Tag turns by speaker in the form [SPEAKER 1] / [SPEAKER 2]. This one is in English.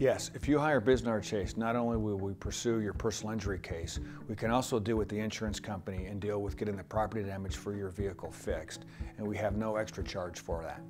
[SPEAKER 1] Yes, if you hire Bisnar Chase, not only will we pursue your personal injury case, we can also deal with the insurance company and deal with getting the property damage for your vehicle fixed. And we have no extra charge for that.